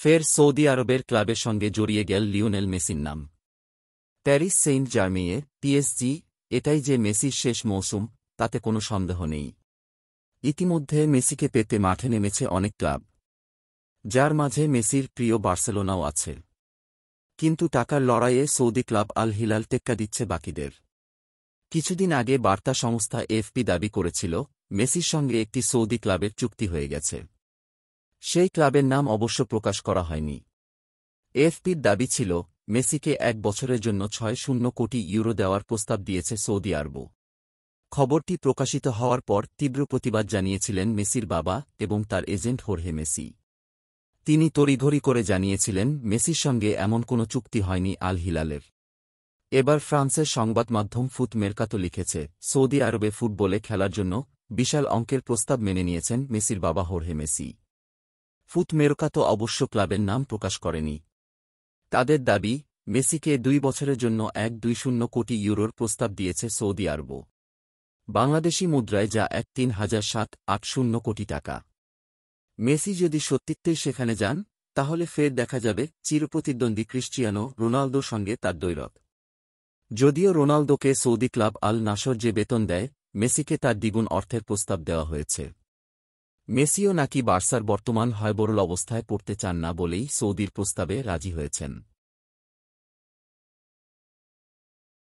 ফের সৌদি আরবের ক্লাবের সঙ্গে জড়িয়ে গেল লিওনেল মেসির নাম। প্যারিস সেইন্ট জার্মিয়ে পিএসজি, এটাই যে মেসির শেষ মৌসুম, তাতে কোনো সন্দেহ নেই। ইতিমধ্যে মেসিকে পেতে মাঠে নেমেছে অনেক ক্লাব, যার মাঝে মেসির প্রিয় বার্সেলোনাও আছে। কিন্তু টাকার লড়াইয়ে সৌদি ক্লাব আল হিলাল টেক্কা দিচ্ছে বাকিদের। কিছুদিন আগে বার্তা সংস্থা এফপি দাবি করেছিল, মেসির সঙ্গে একটি সৌদি ক্লাবের চুক্তি হয়ে গেছে। সেই ক্লাবের নাম অবশ্য প্রকাশ করা হয়নি। এফপির দাবি ছিল, মেসিকে এক বছরের জন্য ছয় শূন্য কোটি ইউরো দেওয়ার প্রস্তাব দিয়েছে সৌদি আরব। খবরটি প্রকাশিত হওয়ার পর তীব্র প্রতিবাদ জানিয়েছিলেন মেসির বাবা এবং তার এজেন্ট হোরহে মেসি। তিনি তড়িঘড়ি করে জানিয়েছিলেন, মেসির সঙ্গে এমন কোনো চুক্তি হয়নি আল হিলালের। এবার ফ্রান্সের সংবাদ মাধ্যম ফুট মেরকাতো লিখেছে, সৌদি আরবে ফুটবলে খেলার জন্য বিশাল অঙ্কের প্রস্তাব মেনে নিয়েছেন মেসির বাবা হোরহে মেসি। ফুট মেরকাতো অবশ্য ক্লাবের নাম প্রকাশ করেনি। তাদের দাবি, মেসিকে দুই বছরের জন্য এক দুই শূন্য কোটি ইউরোর প্রস্তাব দিয়েছে সৌদি আরব বাংলাদেশি মুদ্রায় যা এক তিন হাজার সাত আট শূন্য কোটি টাকা। মেসি যদি সত্যিত্বেই সেখানে যান, তাহলে ফের দেখা যাবে চিরপ্রতিদ্বন্দ্বী ক্রিশ্চিয়ানো রোনালদোর সঙ্গে তার দৈরত যদিও রোনালদোকে সৌদি ক্লাব আল নাসর যে বেতন দেয়, মেসিকে তার দ্বিগুণ অর্থের প্রস্তাব দেওয়া হয়েছে। মেসিও নাকি বার্সার বর্তমান হয়বরল অবস্থায় পড়তে চান না বলেই সৌদির প্রস্তাবে রাজি হয়েছেন।